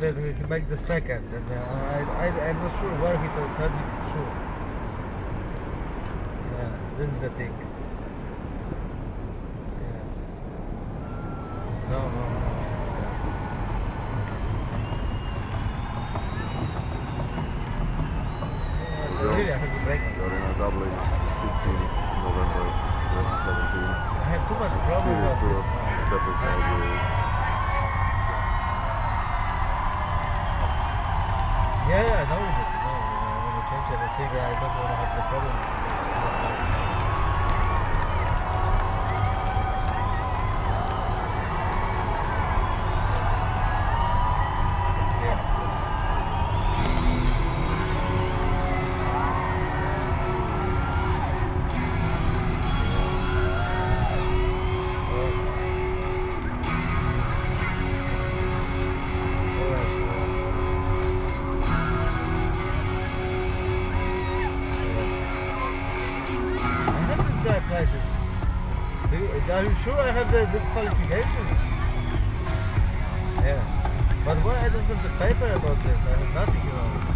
that he make the second, and uh, I, I, I'm not sure where he told told me truth. Yeah, this is the thing. Yeah. No, no, no. Really, I have to break. You're in a Dublin 15 November 2017. I have too much problem with this. Yeah, I know this. No, I want to change everything. I don't want to have the problem. Are you sure I have the disqualification? Yeah. But why I don't have the paper about this? I have nothing, you know.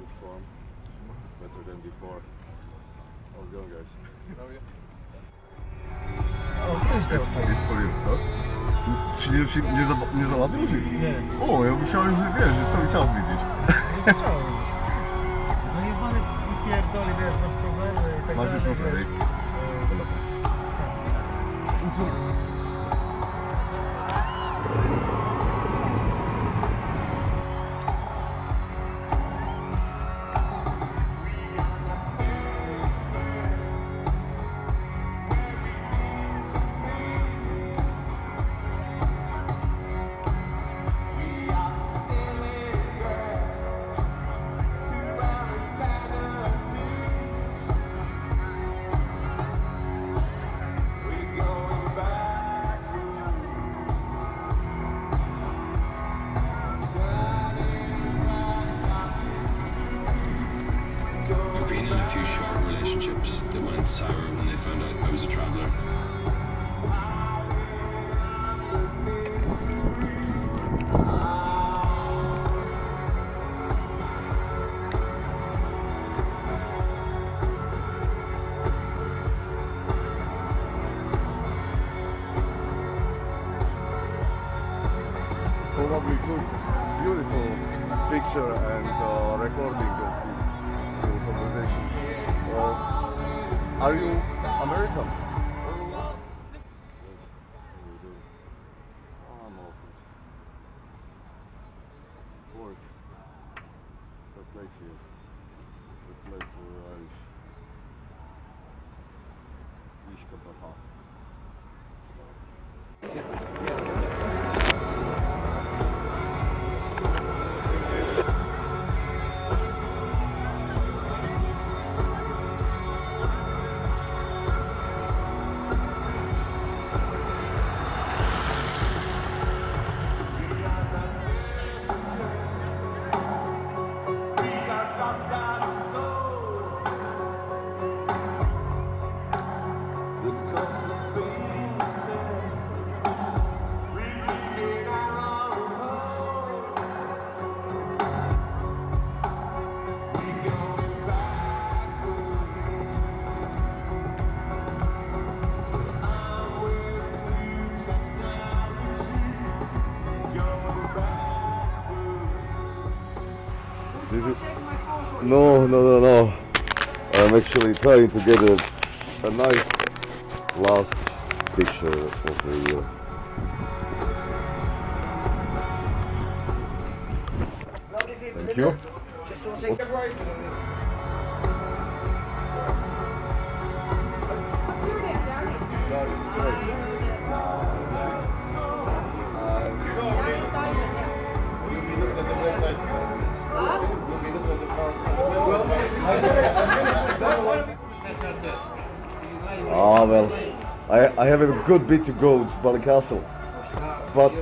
Good form? Better than before. How's it going guys? O, gdzieś to fajnie. Jest powiem, co? Czy nie, się nie, za, nie załatwił się? Nie. O, ja myślałem, że wiesz, że cały czas widzisz. No i mamy pierdoli, wiesz, masz problemy i tak Masz już problemy. wiesz. Probably took beautiful picture and uh, recording of this conversation. Uh, are you American? Work. Play to you. Fair play for Irish. Ishka Baha. This is no, no, no, no. I'm actually trying to get a, a nice last picture of the year. Thank you. I have a good bit to go to Ballycastle, but